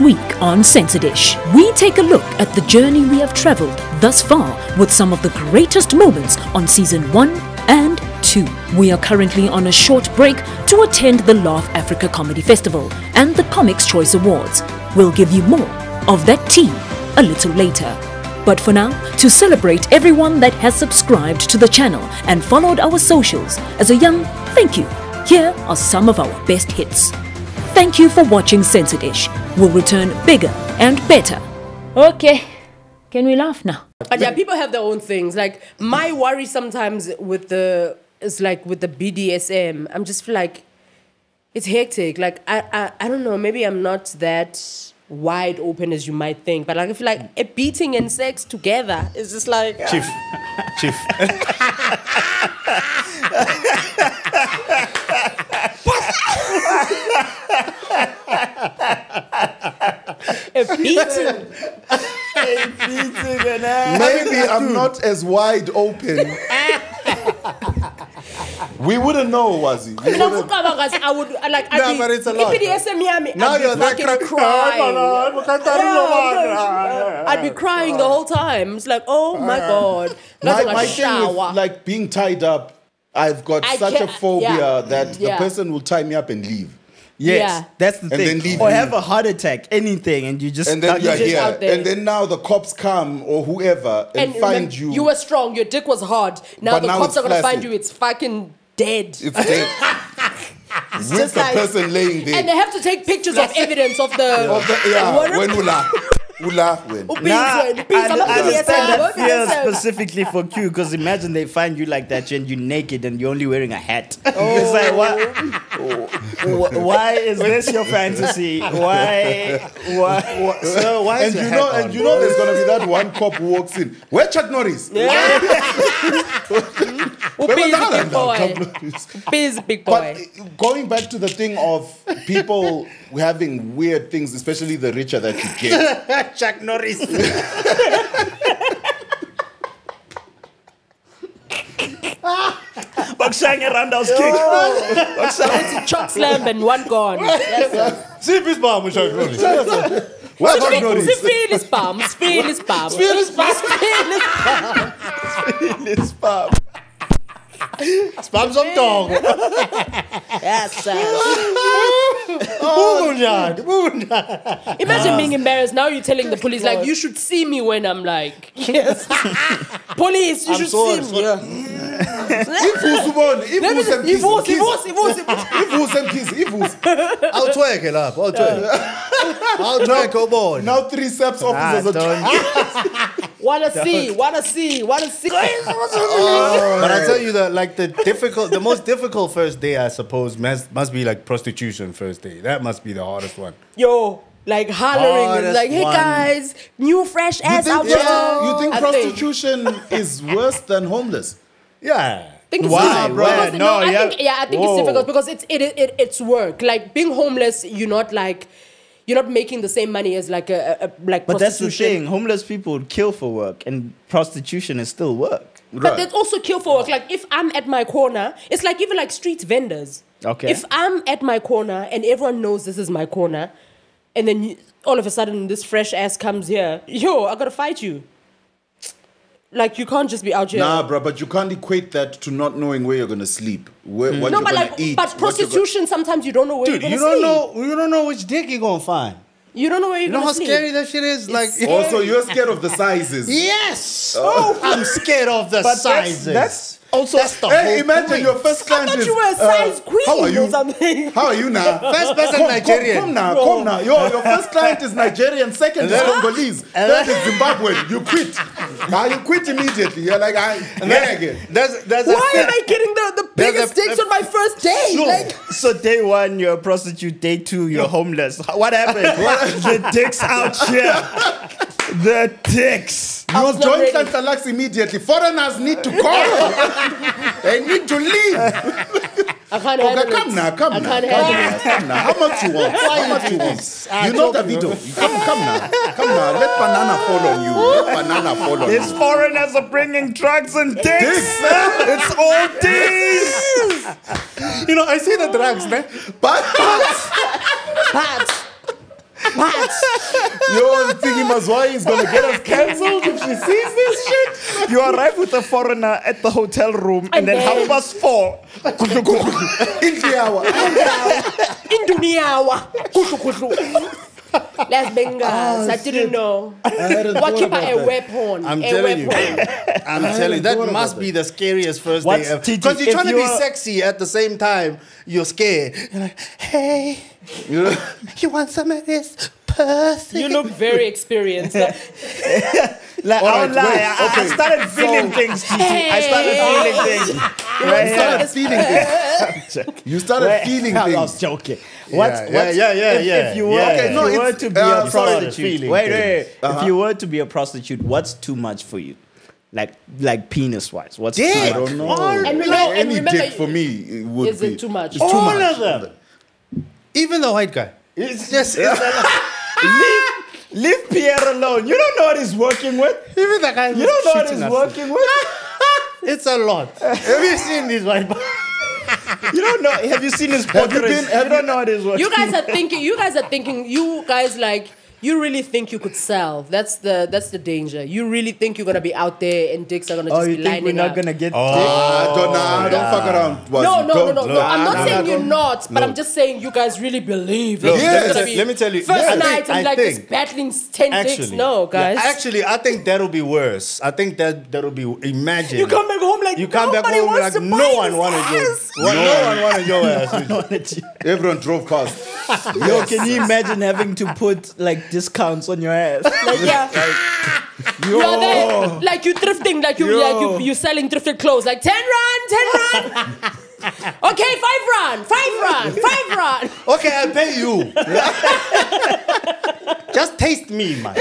Week on Censored-ish, we take a look at the journey we have traveled thus far with some of the greatest moments on season 1 and 2. We are currently on a short break to attend the Laugh Africa Comedy Festival and the Comics Choice Awards. We'll give you more of that tea a little later. But for now, to celebrate everyone that has subscribed to the channel and followed our socials as a young thank you, here are some of our best hits. Thank you for watching Censored-ish. We'll return bigger and better. Okay, can we laugh now? But yeah, people have their own things. Like my worry sometimes with the is like with the BDSM. I'm just like it's hectic. Like I, I I don't know. Maybe I'm not that wide open as you might think. But like I feel like a beating and sex together is just like Chief. Ah. Chief. a beating. Maybe I'm not as wide open. we wouldn't know, was it? You know, guys, I would like. I'd No, be, but it's a lot, BDSM, yummy. Now I'd you're be that fucking crack- crying. Yeah, I'd be crying the whole time. It's like, oh my god, My, like my a thing shower. with like being tied up, I've got I such a can't- phobia yeah, that the yeah. person will tie me up and leave. Yes, Yeah. that's the And then thing. leave Or you. have a heart attack, anything, and you just And then you're here. out there. And then now the cops come or whoever and, find you. You were strong. Your dick was hard. Now But the now cops are gonna find you. It's fucking dead. it's dead. With just the like- person laying there. and they have to take pictures of evidence of the. Of the- yeah, when you laugh. You laugh when. Upizwe, Nah, upizwe, I, I understand that fear specifically for Q because imagine they find you like that and you're naked and you're only wearing a hat. Oh. It's like, what? wh- Why is this your fantasy? Why? Why? So why is And your you know, on? and you know, there's gonna be that one cop who walks in. Where Chuck Norris? Upizwe, big boy. Upizwe, big But boy. uh, going back to the thing of people having weird things, especially the richer that you get. Chuck Norris. Bakshang around house kick. Chuck slam and one gone. Yes, See if it's bomb, Chuck Norris. Where Chuck sir. Norris? Sifil is bum. Sifil is bum. Sifil is bum. Sifil is bum. Spam some dog. Yes, sir. Bugunjani, bugunjani. Imagine being embarrassed. Now you're telling the police, like, you should see me when I'm like, yes. police, you I'm should sorry, see me. Yeah. Ivuse ubone, ivuse Ivuse, mkhize, ivuse, ivuse, ivuse. ivuse mkhize, ivuse. Awuthweke lapho, awuthweke. Awuthweke ubone. Now three steps officers ah, oh, are don't- Wanna see, wanna see, wanna see. But I tell you that, like the difficult, the most difficult first day, I suppose, must, must be like prostitution first day. That must be the hardest one. Yo, like hollering, Hardest like, hey one. guys, new fresh You ass think, out prosti- here. you think I think- prostitution is worse than homeless? Yeah. think it's Why? difficult Why? because No, no, I yeah. think yeah, I think Whoa. it's difficult because it's it, it it's work. Like being homeless, you're not like you're not making the same money as like a, a a- like But that's the thing. Homeless people would kill for work, and prostitution is still work. But there's also kill for work. Like if I'm at my corner, it's like even like street vendors. Okay. If I'm at my corner and everyone knows this is my corner, and then you, all of a sudden this fresh ass comes here, yo, I gotta fight you. Like you can't just be out here. Nah, bro, but you can't equate that to not knowing where you're gonna sleep, where, what no, you're but gonna like, eat. but what you're gonna- prostitution sometimes you don't know where Dude, you're you gonna don't sleep. know, you don't know which dick you're gonna find. You don't know where you're You know gonna how sleep. scary that shit is? Like, Also, you're scared of the sizes. yes. Oh, I'm scared of the But that's- sizes. that's also that's the Hey, whole imagine point. your first I client thought is. you were a uh, queen how are you? or something. How are you now? First person Come- Nigerian. Come, come now, come now. Your, your first client is Nigerian, second is then- Congolese, third is Zimbabwean. You quit. Now you quit immediately. You're like, I, yeah, again. There's, there's Why fair- am I getting the, the There's biggest dicks on my first day? So, Like, so day one you're a prostitute, day two you're homeless. What happened? the dicks out here. The dicks. I You was not join ready. Santalax immediately. Foreigners need to come. they need to leave. I can't Okay, handle come it. now, come I now. can't Come now, it. come now. How much you want? How much you want? I ah, You know the Davido. you. You Come, come now. Come now. Let banana fall on you. Let banana fall on These you. foreigners are bringing drugs and dicks. Dicks. it's all dicks. You know, I see the drugs, man. But But What? Yo, thinking Mazwai is gonna get us cancelled if she sees this shit. You arrive with a foreigner at the hotel room, and, And then, then- half past four. In the hour. Induniawa. Kuhlu kuhlu. Las Bengas. Oh, I didn't know. Wakipa a weapon. I'm a telling you. weapon. I'm telling you, that thought about must be the scariest first What's day ever. TT? Because you're If trying to be sexy at the same time, you're scared. You're like, hey, You know? you want some of this pussy? You look very experienced. Like, All I right, don't lie. wait, I, I started feeling things, TT. I started feeling things. Right You started feeling things. You started Right. feeling I was joking. What's, yeah, what's, yeah, yeah, if, yeah, If you were, yeah. if Okay, no, you were it's- to be uh, a prostitute, feeling wait, things. wait. If you were to be a prostitute, what's too much for you? Like, like penis wise, what's too Dick. much? I don't know. All- And remember- and Any remember- dick for me would Is be. it too much? It's too All much. of them. Even the white guy. It's just, it's leave, leave Pierre alone. You don't know what he's working with. even the guy You don't know what he's working with. It's a lot. Have you seen these white boys? You don't know. Have you seen his Have you been- you don't know what he's. You guys are thinking. You guys are thinking. You guys like. You really think you could sell? That's the that's the danger. You really think you're gonna be out there and dicks are gonna just Oh, you be think lining we're not up? gonna get? Ah, don't, nah, don't fuck around. Was No, it? no, no, no, no. I'm not nah, saying nah, you're don't. not, but I'm just saying you guys really believe that Look, it's let me gonna tell- be let me tell you- First I think- night and I like this battling ten dicks. No, guys. Yeah, actually, I think that'll be worse. I think that that'll be imagine. you come back home like You come back nobody home wants like to no one wanted your, ass. no one wanted your ass. Everyone drove cars. Yo, can you imagine having to put like discounts on your ass? Like, yeah. Yo, You are there, like you thrifting, like you, Yo. like you, you selling thrifted clothes, like ten rand, ten rand. okay, five rand, five rand, five rand. Okay, I'll pay you. Just taste me, man.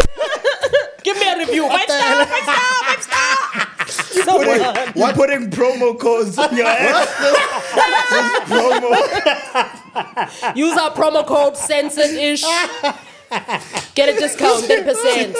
Give me a review. Five star, five star, five star. Someone. You're putting promo codes on your ass. promo. Use our promo code censored ish. Get a discount, ten percent.